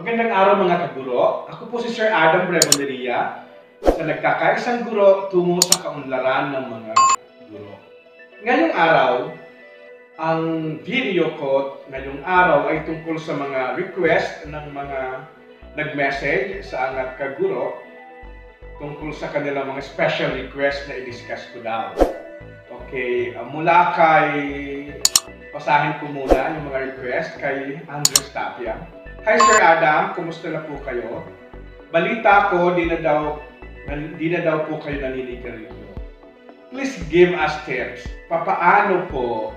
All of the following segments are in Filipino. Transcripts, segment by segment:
Magandang araw mga kaguro. Ako po si Sir Adam Revoleria sa nagkakaisang guro tungo sa kaunlaran ng mga guro. Ngayong araw, ang video ko ngayong araw ay tungkol sa mga request ng mga nag-message sa angat kaguro tungkol sa kanilang mga special request na i-discuss ko daw. Okay, uh, mula kay basahin ko muna yung mga request kay Andres Tapia. Hi Sir Adam, kumusta na po kayo? Balita ko, di na daw, di na daw po kayo naninigarilyo. Please give us tips. Papaano po,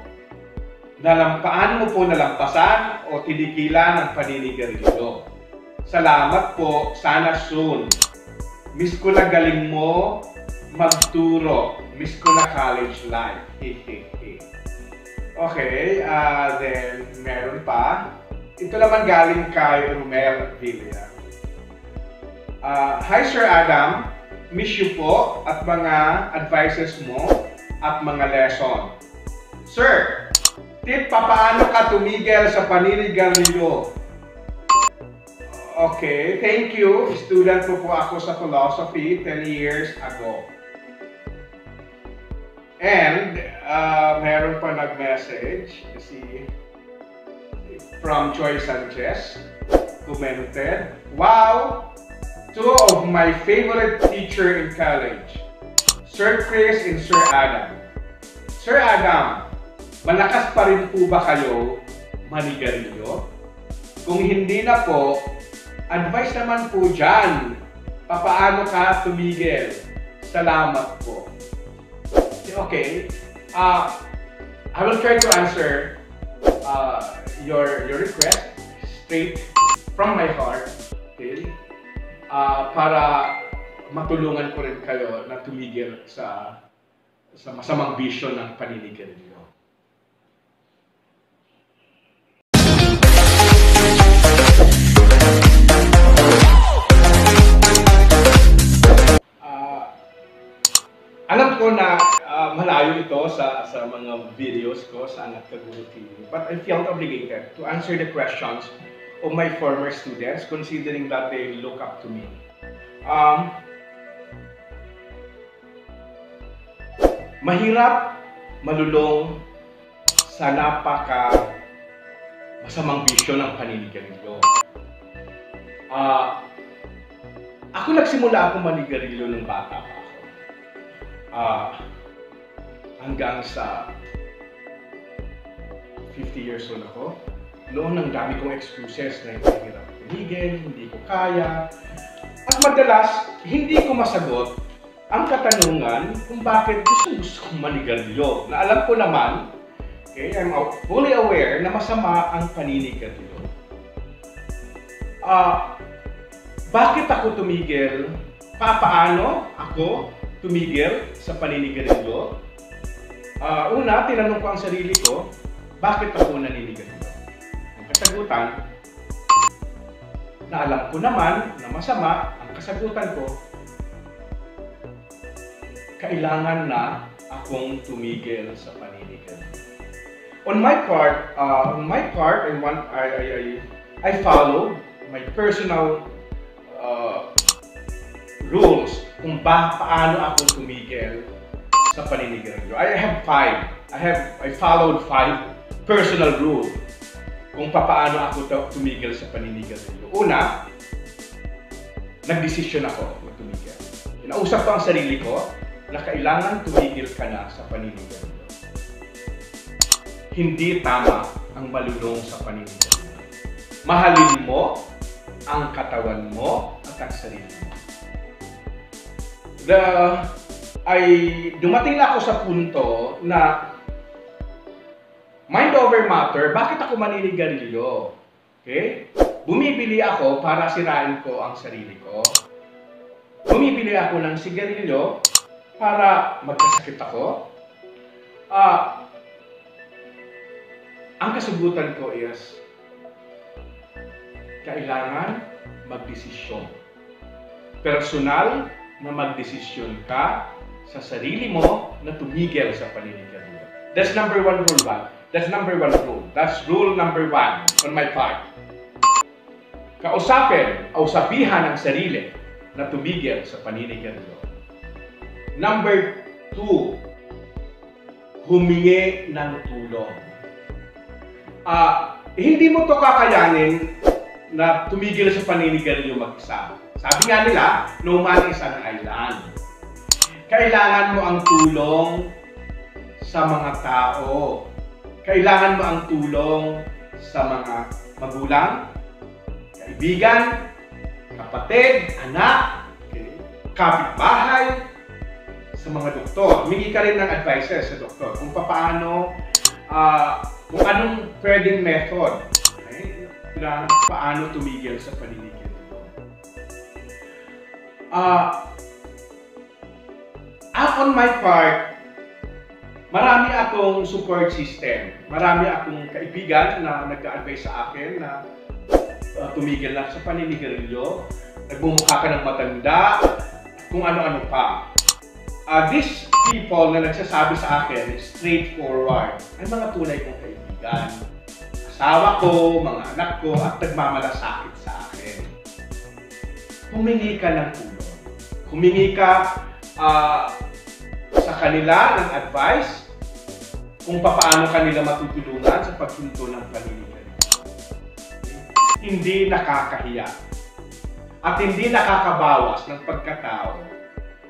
nalam, paano mo po nalampasan o tinigilan ang paninigarilyo? Salamat po, sana soon. Miss ko na galing mo magturo. Miss ko na college life. Okay, uh, then meron pa. Ito naman galing kay Romel Villa. Uh, Hi Sir Adam, miss you po at mga advices mo at mga lesson. Sir, tip pa paano ka tumigil sa paninigarilyo? Okay, thank you. Student po po ako sa philosophy 10 years ago. And uh, meron pa nag-message si from Choi Sanchez commented, Wow! Two of my favorite teacher in college, Sir Chris and Sir Adam. Sir Adam, malakas pa rin po ba kayo manigarilyo? Kung hindi na po, advice naman po dyan, papaano ka tumigil? Salamat po. Okay, uh, I will try to answer uh, your your request straight from my heart, okay? Uh, para matulungan ko rin kayo na tumigil sa sa masamang vision ng paninigarilyo. Uh, alam ko na malayo ito sa, sa mga videos ko sa Anak Kaguro TV. But I felt obligated to answer the questions of my former students considering that they look up to me. Um, mahirap malulong sa napaka masamang bisyo ng paninigarilyo. Uh, ako nagsimula ako manigarilyo ng bata pa ako. Uh, hanggang sa 50 years old ako. Noon ang dami kong excuses na hindi hirap tumigil, hindi ko kaya. At madalas, hindi ko masagot ang katanungan kung bakit gusto gusto kong manigarilyo. Na alam ko naman, okay, I'm fully aware na masama ang paninigarilyo. Ah, uh, bakit ako tumigil? Paano ako tumigil sa paninigarilyo? Uh, una, tinanong ko ang sarili ko, bakit ako naninigarilyo? Ang kasagutan, na alam ko naman na masama, ang kasagutan ko, kailangan na akong tumigil sa paninigarilyo. On my part, uh, on my part, I want I I I, I follow my personal uh, rules kung ba paano ako tumigil sa paninigarilyo. I have five. I have I followed five personal rules kung paano ako tumigil sa paninigarilyo. Una, nagdesisyon ako na tumigil. Inausap ko ang sarili ko na kailangan tumigil ka na sa paninigarilyo. Hindi tama ang malulong sa paninigarilyo. Mahalin mo ang katawan mo at ang sarili mo. The ay dumating na ako sa punto na mind over matter, bakit ako maninigarilyo? Okay? Bumibili ako para sirain ko ang sarili ko. Bumibili ako ng sigarilyo para magkasakit ako. Ah, ang kasagutan ko is kailangan magdesisyon. Personal na magdesisyon ka sa sarili mo na tumigil sa paninigarilyo. That's number one rule ba? That's number one rule. That's rule number one on my part. kausapin, ausapihan ang sarili na tumigil sa paninigarilyo. Number two, humingi ng tulong. Ah, hindi mo to kakayanin na tumigil sa paninigarilyo mag-isa. Sabi nga nila, no man is an island. Kailangan mo ang tulong sa mga tao. Kailangan mo ang tulong sa mga magulang, kaibigan, kapatid, anak, kapitbahay, sa mga doktor. Humingi ka rin ng advices sa doktor kung paano, uh, kung anong pwedeng method okay, na paano tumigil sa paninigil. Uh, on my part, marami akong support system. Marami akong kaibigan na nag-advise sa akin na uh, tumigil lang sa paninigarilyo, nagmumukha ka ng matanda, kung ano-ano pa uh, these people na nagsasabi sa akin, straightforward, ay mga tunay kong kaibigan. Asawa ko, mga anak ko, at nagmamalasakit sa akin. Humingi ka ng tulong. Humingi ka uh, kanila ng advice kung paano kanila matutulungan sa paghinto ng paninigan. Hindi nakakahiya at hindi nakakabawas ng pagkatao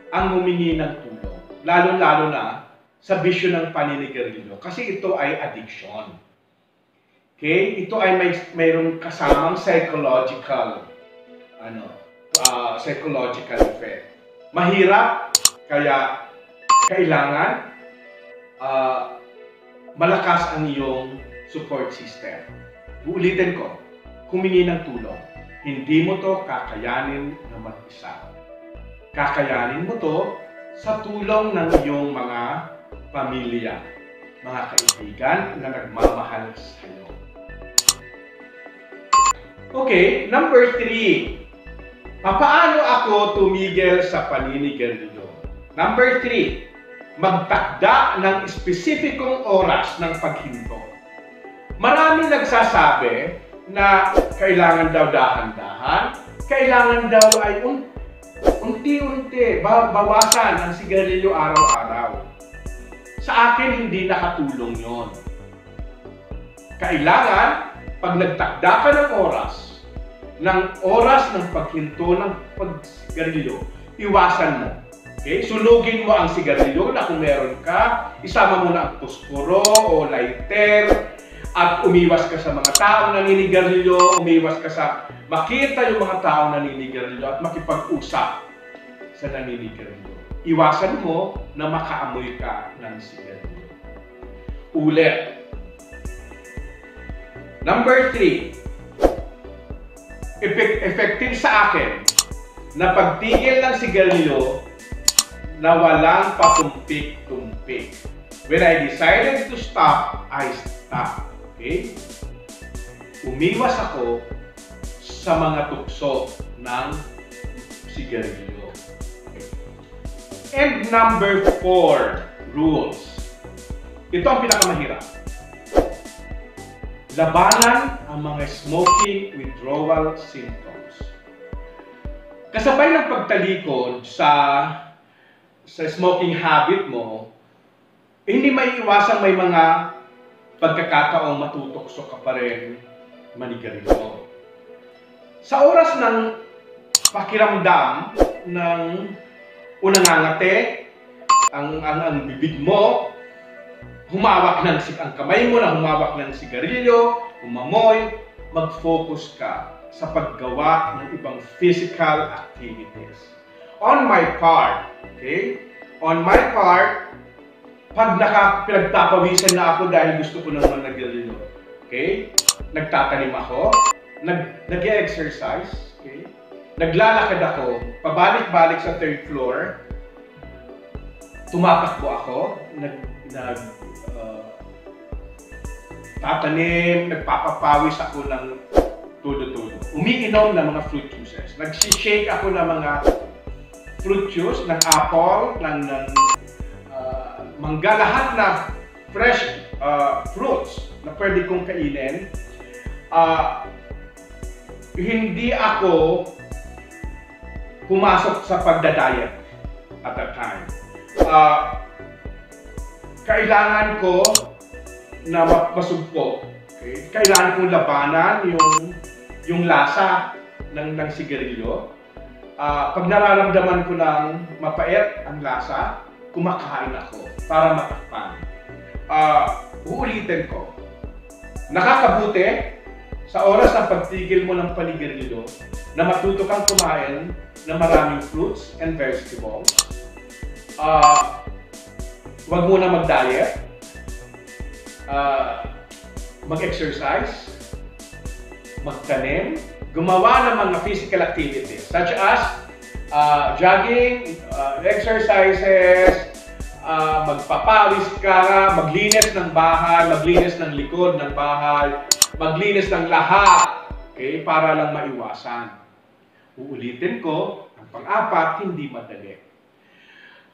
ang humingi ng tulong. Lalo-lalo na sa bisyo ng paninigarilyo. Kasi ito ay addiction. Okay? Ito ay may mayroong kasamang psychological ano, uh, psychological effect. Mahirap, kaya kailangan uh, malakas ang iyong support system. Uulitin ko, humingi ng tulong. Hindi mo to kakayanin na mag-isa. Kakayanin mo to sa tulong ng iyong mga pamilya, mga kaibigan na nagmamahal sa iyo. Okay, number three. Paano ako tumigil sa paninigarilyo? Number three, magtakda ng espesipikong oras ng paghinto. Marami nagsasabi na kailangan daw dahan-dahan, kailangan daw ay unti-unti, bawasan ang sigarilyo araw-araw. Sa akin, hindi nakatulong yon. Kailangan, pag nagtakda ka ng oras, ng oras ng paghinto ng pagsigarilyo, iwasan mo. Okay? Sunugin mo ang sigarilyo na kung meron ka, isama mo na ang posporo o lighter, at umiwas ka sa mga taong naninigarilyo, umiwas ka sa makita yung mga taong naninigarilyo at makipag-usap sa naninigarilyo. Iwasan mo na makaamoy ka ng sigarilyo. Ulit. Number three, effective sa akin na pagtigil ng sigarilyo na walang patumpik-tumpik. When I decided to stop, I stop. Okay? Umiwas ako sa mga tukso ng sigarilyo. And number four, rules. Ito ang pinakamahirap. Labanan ang mga smoking withdrawal symptoms. Kasabay ng pagtalikod sa sa smoking habit mo, hindi may iwasang may mga pagkakataong matutokso ka pa rin manigarilyo. Sa oras ng pakiramdam ng unang nangangate, ang, ang, ang bibig mo, humawak ng ang kamay mo na humawak ng sigarilyo, umamoy, mag-focus ka sa paggawa ng ibang physical activities. On my part, okay? On my part, pag naka, pinagpapawisan na ako dahil gusto ko naman naglalino, okay? Nagtatanim ako, nag, nag-exercise, okay? Naglalakad ako, pabalik-balik sa third floor. Tumatakbo ako, nag, nag uh, tatanim, nagpapapawis ako ng todo-todo. Umiinom ng mga fruit juices. Nag-shake ako ng mga fruit juice, ng apple, ng, ng uh, mangga, lahat na fresh uh, fruits na pwede kong kainin. Uh, hindi ako pumasok sa pagda-diet at that time. Ah, kailangan ko na ma- masugpo. Okay? Kailangan kong labanan yung yung lasa ng ng sigarilyo. Ah, pag nararamdaman ko ng mapait ang lasa, kumakain ako para matakpan. Ah, uulitin ko. Nakakabuti sa oras ng pagtigil mo ng panigarilyo na matuto kang kumain ng maraming fruits and vegetables. Ah, Huwag muna mag-diet. Ah, mag-exercise. Magtanim. Gumawa ng mga physical activities such as ah, jogging, ah, exercises, ah, magpapawis ka, maglinis ng bahay, maglinis ng likod ng bahay, maglinis ng lahat. Okay? Para lang maiwasan. Uulitin ko, ang pang-apat, hindi madali.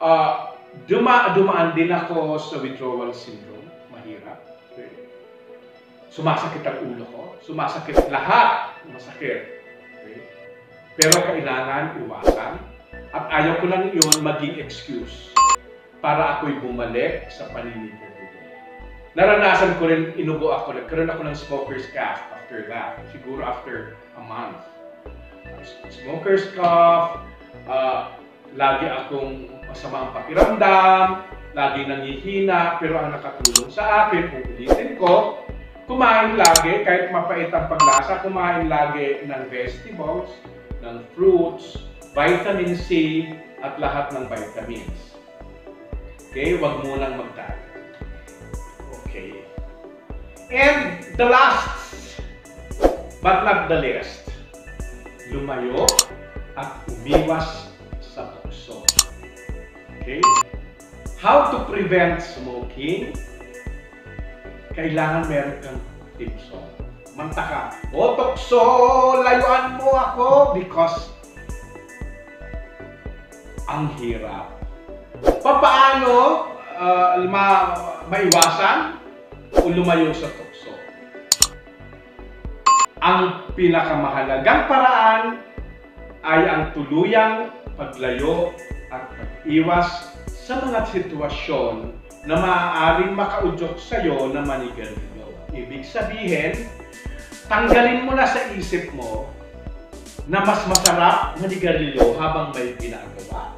Ah, duma dumaan din ako sa withdrawal syndrome. Mahirap. Sumasakit ang ulo ko. Sumasakit lahat. Masakit. Okay. Pero kailangan iwasan. At ayaw ko lang yun maging excuse para ako'y bumalik sa paninigarilyo. Naranasan ko rin, inubo ako, nagkaroon ako ng smoker's cough after that. Siguro after a month. Smoker's cough, ah, lagi akong masama ang pakiramdam, lagi nangihina, pero ang nakatulong sa akin, uulitin ko, kumain lagi, kahit mapait ang paglasa, kumain lagi ng vegetables, ng fruits, vitamin C, at lahat ng vitamins. Okay, wag munang magdali. Okay. And the last, but not the least, lumayo at umiwas sa tukso. Okay? How to prevent smoking? Kailangan meron kang tipso. Manta ka, o tukso, layuan mo ako because ang hirap. Papaano uh, ma maiwasan o lumayo sa tukso? Ang pinakamahalagang paraan ay ang tuluyang paglayo at pag-iwas sa mga sitwasyon na maaaring makaudyok sa iyo na manigarilyo. Ibig sabihin, tanggalin mo na sa isip mo na mas masarap manigarilyo habang may ginagawa.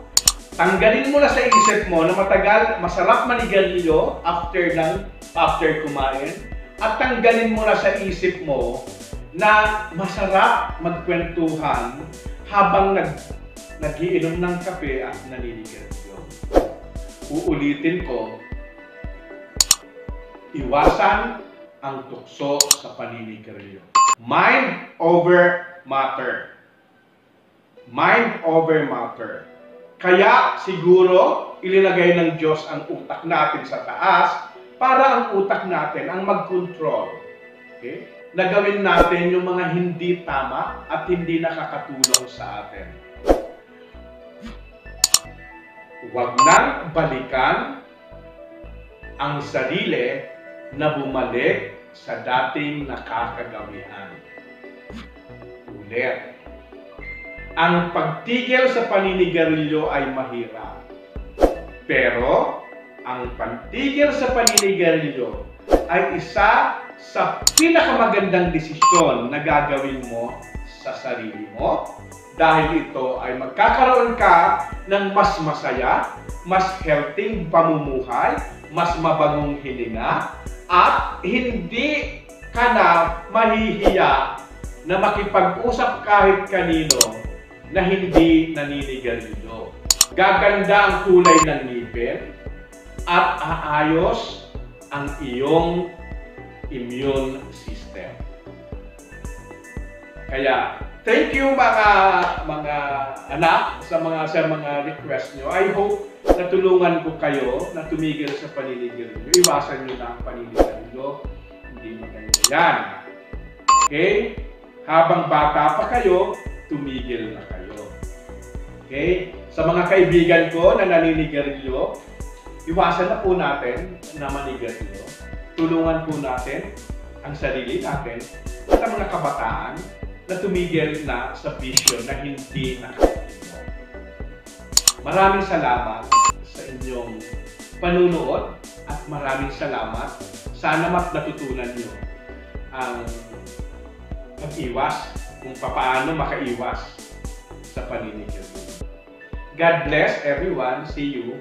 Tanggalin mo na sa isip mo na matagal, masarap manigarilyo after ng after kumain at tanggalin mo na sa isip mo na masarap magkwentuhan habang nag nagiinom ng kape at naninigarilyo. Uulitin ko, iwasan ang tukso sa paninigarilyo. Mind over matter. Mind over matter. Kaya siguro ilinagay ng Diyos ang utak natin sa taas para ang utak natin ang mag-control. Okay? Na gawin natin yung mga hindi tama at hindi nakakatulong sa atin. Huwag nang balikan ang sarili na bumalik sa dating nakakagawian. Ulit. Ang pagtigil sa paninigarilyo ay mahirap. Pero, ang pagtigil sa paninigarilyo ay isa sa pinakamagandang desisyon na gagawin mo sa sarili mo dahil ito ay magkakaroon ka ng mas masaya, mas healthy pamumuhay, mas mabagong hininga, at hindi ka na mahihiya na makipag-usap kahit kanino na hindi naninigarilyo. Gaganda ang kulay ng ngipin at aayos ang iyong immune system. Kaya, thank you mga mga anak sa mga sa mga request nyo. I hope na tulungan ko kayo na tumigil sa paninigarilyo. Iwasan nyo na ang paninigarilyo. Hindi maganda yan. Okay? Habang bata pa kayo, tumigil na kayo. Okay? Sa mga kaibigan ko na naninigarilyo, iwasan na po natin na manigarilyo. Tulungan po natin ang sarili natin at ang mga kabataan na tumigil na sa bisyo na hindi nakakatino. Maraming salamat sa inyong panunood at maraming salamat. Sana mat natutunan nyo ang mag-iwas, kung paano makaiwas sa paninigil. God bless everyone. See you